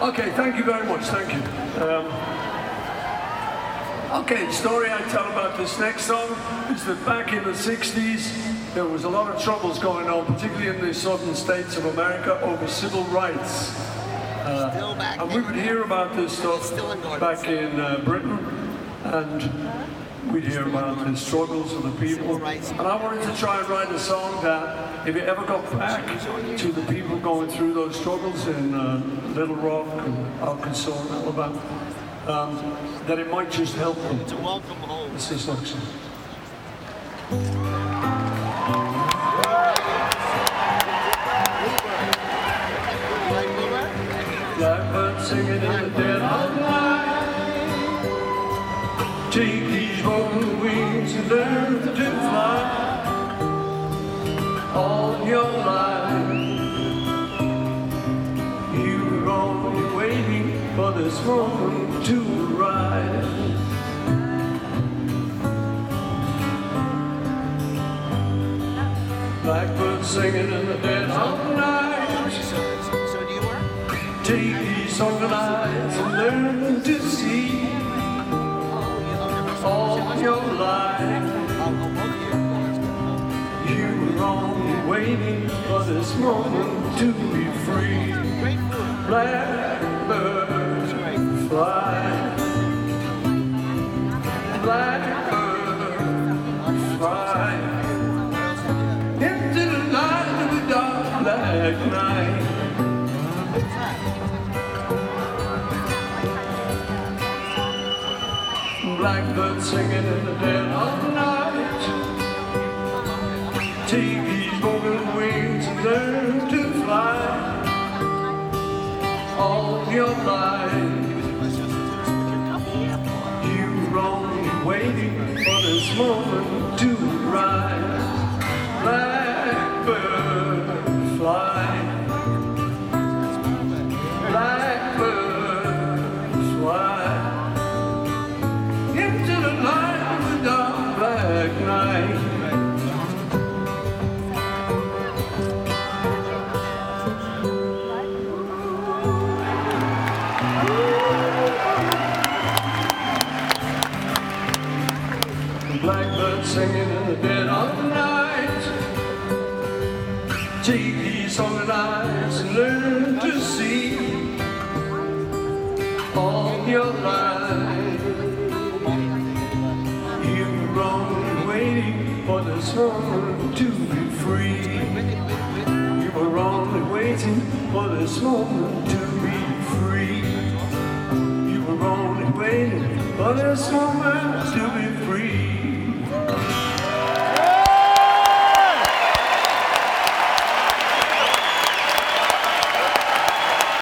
Okay, thank you very much. Thank you. Um, okay, the story I tell about this next song is that back in the 60s, there was a lot of troubles going on, particularly in the southern states of America, over civil rights. Uh, Still back and we would hear about this stuff back in uh, Britain, and we'd hear about the struggles of the people. And I wanted to try and write a song that, if you ever got back to the people going through those struggles in uh, Little Rock and Arkansas and Alabama, um, that it might just help them. To welcome home. This is like some- Like Bluebird? Blackbird singing in the dead of night. Take these broken wings and learn to fly. All your life, you were only waiting for this moment to arrive. Blackbird singing in the dead of night. So, so, so do you work? Take these open eyes and learn to see all your life. You. Were only waiting for this moment to be free. Fly. Fly. Into the light of the dark black night. Blackbird singing in the dead of night. These broken wings learn to fly. All your life, you were only waiting for this moment to rise. Blackbird fly. Singing in the dead of the night. Take these open eyes and learn to see all your life. You were only waiting for this moment to be free. You were only waiting for this moment to be free. You were only waiting for this moment to be